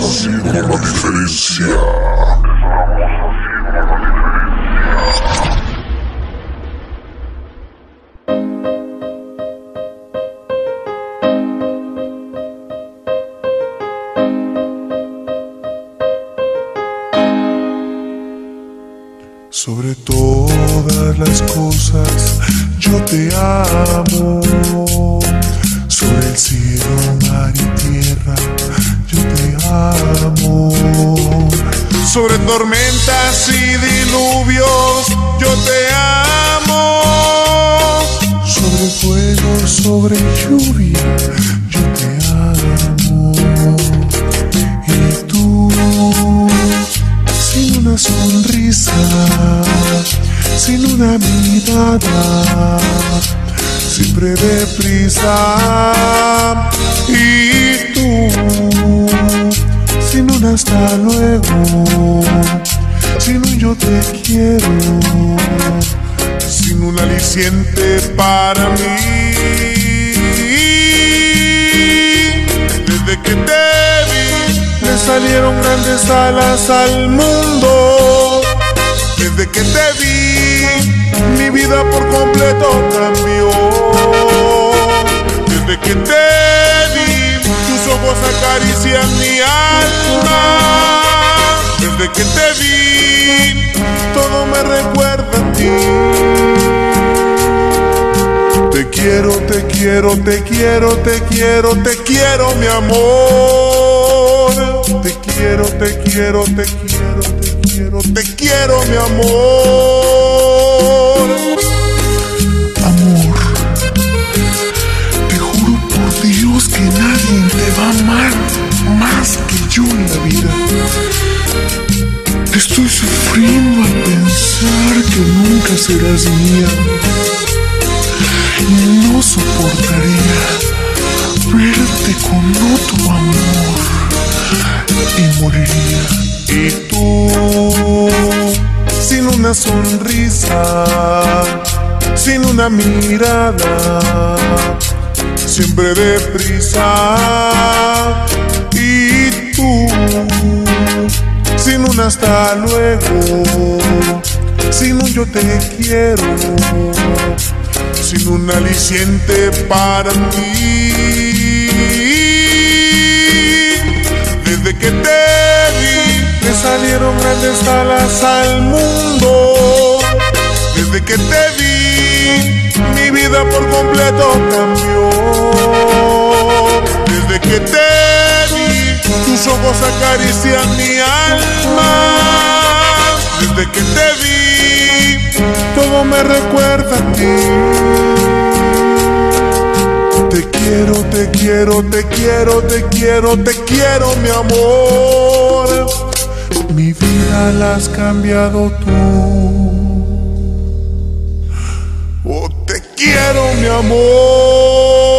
haciendo la diferencia. Sobre todas las cosas, yo te amo. Sobre el cielo tormentas y diluvios, yo te amo. Sobre fuego, sobre lluvia, yo te amo. Y tú, sin una sonrisa, sin una mirada, siempre deprisa. Y tú, sin un hasta luego, sin un yo te quiero, sin un aliciente para mí. Desde que te vi, me salieron grandes alas al mundo. Desde que te vi, mi vida por completo cambió. Desde que te vi, tus ojos acarician mi alma. Desde que te vi, todo me recuerda a ti. Te quiero, te quiero, te quiero, te quiero, te quiero, mi amor. Te quiero, te quiero, te quiero, te quiero, te quiero, mi amor. Amor, te juro por Dios que nadie te va a amar más que yo en la vida. Estoy sufriendo al pensar que nunca serás mía. No soportaría verte con otro amor y moriría. Y tú, sin una sonrisa, sin una mirada, siempre deprisa. Hasta luego, sin un yo te quiero sin un aliciente para mí. Desde que te vi, me salieron grandes alas al mundo. Desde que te vi, mi vida por completo cambió. Desde que te vi, tus ojos acarician mi alma. Desde que te vi, todo me recuerda a ti. Te quiero, te quiero, te quiero, te quiero, te quiero, mi amor. Mi vida la has cambiado tú. Oh, te quiero, mi amor.